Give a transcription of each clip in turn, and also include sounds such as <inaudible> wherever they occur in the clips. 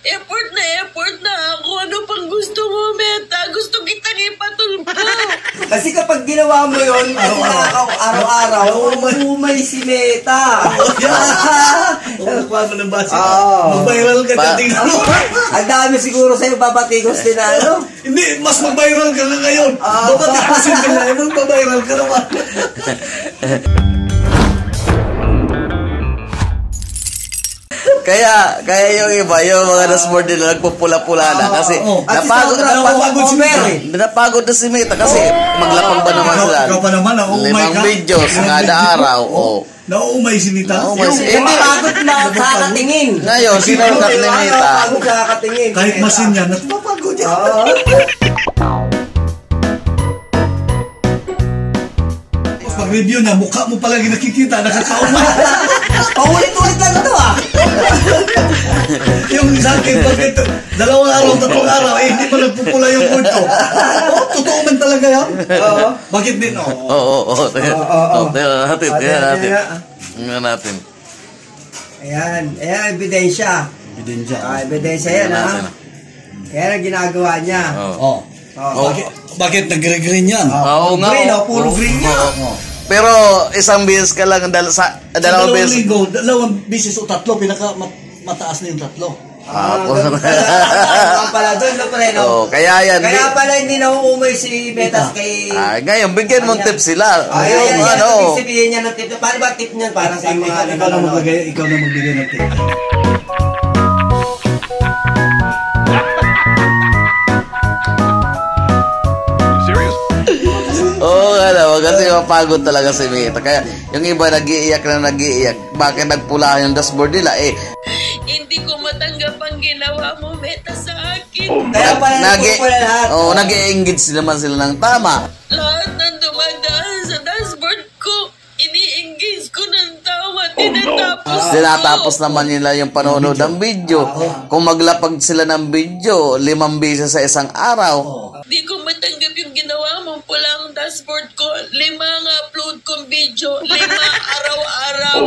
Effort na effort na ako. Ano pang gusto mo, Meta? Gusto kitang ipatulpo. <laughs> Kasi kapag ginawa mo yun, <laughs> kasi nakaka- <laughs> araw-araw, umay si Meta. Kuha mo ng base. Oo. Mag-viral ka Pa- mo. Ang dami siguro sa'yo babatikos din na ano. Hindi, mas mag-viral ka na ngayon. Ah. Babatikasin ka na. Anong pa-viral ka naman? Kaya, kaya yung iba, yung mga dashboard nila nagpupula-pula na kasi Oo. At si napagod, Sandra, napagod, napagod si eh. napagod na si Meta kasi maglapag ba naman Ikaw, sila? ikaw pa naman, nauumay Limang ka. videos kada araw. Oo. Oh. Nauumay si Nita. Nauumay si- yung mapagod na kakatingin. Ngayon, sino yung kat ni Meta? Mapagod sa kakatingin. Kahit masin yan, napapagod yan. Pag-review niya, mukha mo palagi nakikita, nakakaumay. <laughs> Paulit-ulit lang ito ah. Akin, bakit dalawang araw, tatlong araw, eh, hindi pa nagpupula yung mood ko. Oh, totoo man talaga yan. Oo. Bakit din, oh? Oo, oo, oo. Tingnan Oo, oo, oo. tingnan natin, Ah, tingnan natin. tingnan. Natin. Ayan, ayan, ebidensya. Ebidensya. Ah, ebidensya yan ha. Yan ang ginagawa niya. Oo. Oh. Oo. Bakit, bakit nagre-green yan? Oo nga. Green, oo. oh, puro green nga. Oh. Pero isang beses ka lang dal sa dalawang dalawang beses. linggo, dalawang bisis o tatlo, pinaka mat- mataas na yung tatlo. Ah, Hapon. ganun <laughs> pala. Ah, pala doon, no, pre, no? Oo, kaya yan. Kaya pala hindi na uumay si Metas kay... Ah, ngayon, bigyan mong tips sila. Ay, Yung ay, ay, ano. Ibig sabihin niya ng tip. Paano ba tip niyan para sa mga... Ikaw, ikaw na magbigay, ikaw na magbigay ng tip. <laughs> Oo nga naman, kasi mapagod talaga si Mita. Kaya yung iba nag-iiyak na nag-iiyak. Bakit nagpula yung dashboard nila? Eh, ginawa mo, Meta, sa akin. Kaya pala nagpupula lahat. Oo, nag-i-engage naman sila ng tama. Lahat ng dumadaan sa dashboard ko, ini-engage ko ng tama, tinatapos ko. Tinatapos naman nila yung panonood ng video. Kung maglapag sila ng video, limang beses sa isang araw. Di ko matanggap yung ginawa mo pulang dashboard ko. Lima ang upload kong video. Lima <laughs> araw-araw.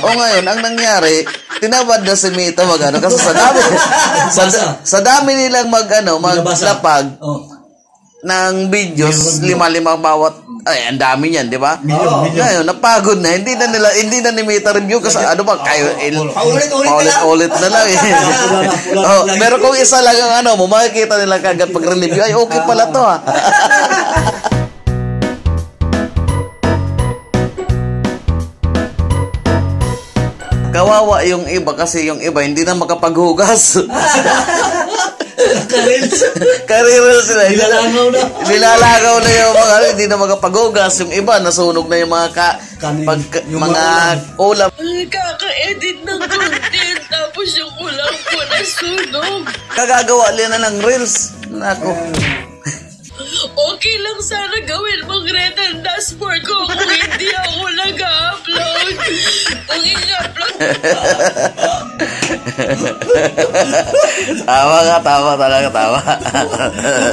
O ngayon, ang nangyari, tinawad na si Mita mag ano, kasi sa dami, <laughs> sa, sa dami nilang mag ano, maglapag Oh. ng videos, lima-lima bawat, ay, ang dami niyan, di ba? Milyon. Ngayon, napagod na, hindi na nila, hindi na ni Mita review kasi ano ba, kayo, Paulit-ulit na lang. paulit-ulit na lang eh. <laughs> Oh, pero kung isa lang ang ano mo, makikita nila kagad pag review, ay okay pala to ha. <laughs> Kawawa yung iba kasi yung iba hindi na makapaghugas. Karels. Karira sila. Nilalangaw na. Nilalagaw na yung mga hindi na makapaghugas. Yung iba, nasunog na yung mga ka, Kanin. pag, Yung mga mga ulam. Kaka-edit ng content. Tapos yung ulang ko nasunog. Kagagawa nila ng reels. Nako. Okay lang sana gawin mong red ang dashboard ko kung hindi ako <laughs> Tama nga, tama talaga, tama.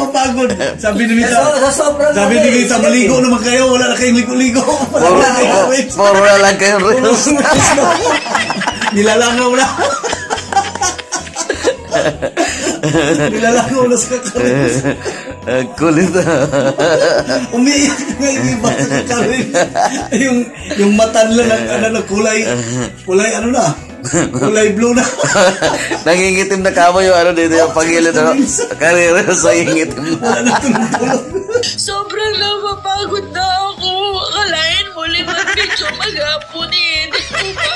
Mapagod. Sabi ni Mita. Sa, sa sobrang... Sabi ni Mita, maligo naman kayo. Wala na kayong ligo-ligo. Puro, na kayong gawin. puro na lang kayong reels. Nilalangaw na. <laughs> Nilalangaw na sa kakarels. Ang kulit ah. Umiiyak na yung iba sa. Yung, yung mata nila ng ano, na kulay, kulay ano na, kulay blue na. <laughs> Nangingitim na kamo yung ano dito yung pagilid. Ano? Karira sa ingitim Wala na. Sobrang napapagod na ako. Akalain mo limang video maghapon pa.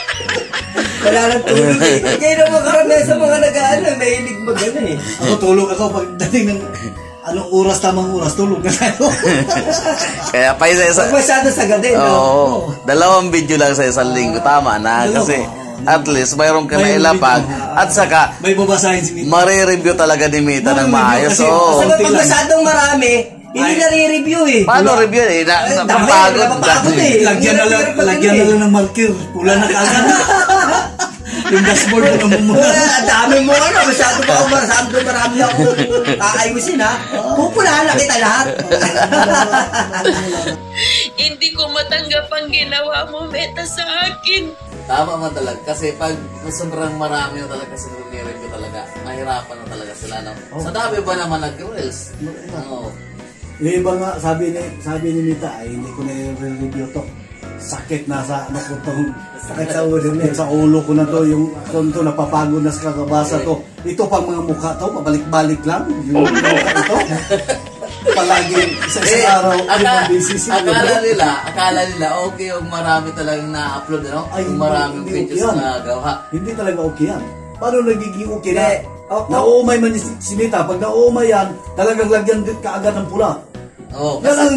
Wala nang tulog eh. Kaya naman karamihan sa mga nag-ano, mahilig mag eh. Ako tulog ako pagdating ng anong oras, tamang oras, tulog na tayo. <laughs> Kaya pa isa-isa. Huwag masyado sa gabi, no? Oo. Dalawang video lang sa isang linggo. Tama na. Kasi at least mayroon ka na Mayroong ilapag. video. At saka, May babasahin si Mita. mare-review talaga ni Mita ng maayos. kasi- Oo. Kasi Konti pag masyadong marami, hindi Ay. nare-review eh. Paano review eh? Na, Ay, napapagod. napapagod eh. Lagyan na lang, lagyan na lang ng marker. Pula na kagad. <laughs> yung dashboard na namumula. Wala, ang dami mo ano, masyado pa ako, masyado marami ako kakayusin ha. Pupunahan na kita lahat. <laughs> Hindi ko matanggap ang ginawa mo, Meta, sa akin. Tama man talaga. Kasi pag sobrang marami na talaga sa review talaga, mahirap nahirapan na talaga sila. No? Sa dami ba naman nag-reels? Oo. Yung iba nga, sabi ni, sabi ni Nita, ay hindi ko na i-review to. Sakit na sa, ano ko tong, sakit sa ulo Sakit sa ulo ko na to, yung, kung to, napapagod na sa kakabasa to. Ito pang mga mukha to, pabalik-balik lang. Yung mukha ito. Palagi, isa Eh, sa araw, aka- beses. akala nila, akala nila, okay yung marami talagang na-upload, ano? Ay, yung maraming videos yan. na gawa. Hindi talaga okay yan. Paano nagiging okay na? Eh, oh, oh. Nauumay man si Nita, pag nauumay yan, talagang lagyan kaagad ng pula. Oo, Yan ang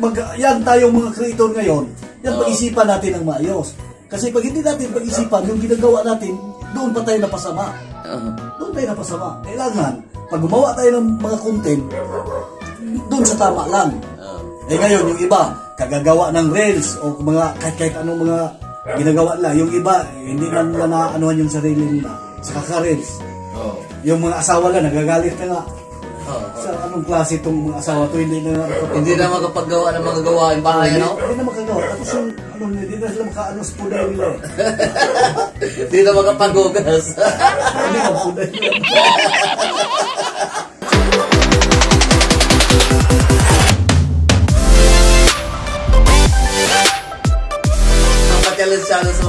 mag, yan tayong mga creator ngayon. Yan Oo. pag-isipan natin ng maayos. Kasi pag hindi natin pag-isipan, yung ginagawa natin, doon pa tayo napasama. Oo. Doon tayo napasama. Kailangan, pag gumawa tayo ng mga content, doon sa tama lang. Oo. Eh ngayon, yung iba, kagagawa ng reels o mga kahit, kahit anong mga ginagawa nila. Yung iba, eh, hindi na nila naanuhan yung sarili nila sa kaka-reels. Oo. Yung mga asawa lang, nagagalit na nga. Oo. Sa anong klase itong mga asawa to, hindi na Hindi na makapaggawa ng mga gawain bahay, no? hindi na makagawa. Tapos yung, ano, hindi na sila makaano sa puday nila eh. <laughs> Hindi na makapagugas. Hindi na puday nila. <laughs>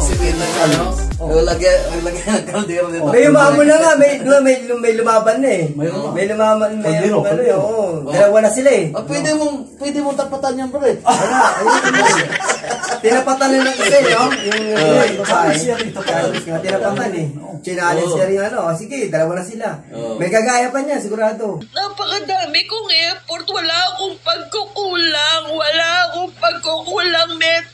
sipin ng ano? Lagyan, lagyan ng kaldero dito. May umamo na nga, may, may, may lumaban na eh. May lumaban. May lumaban, may Kaldero, ano, ano, kaldero. oo. Dalawa na sila eh. Ah, pwede mong, pwede mong tapatan yan, bro. eh. <laughs> Wala, ayun na. Tinapatan na ng isa eh, no? Yung, yung, babae. tinapatan eh. Challenge siya rin ano. Sige, dalawa na sila. Oo. May gagaya pa niya, sigurado. Napakadami kong effort. Wala akong pagkukulang. Wala akong pagkukulang, Meta.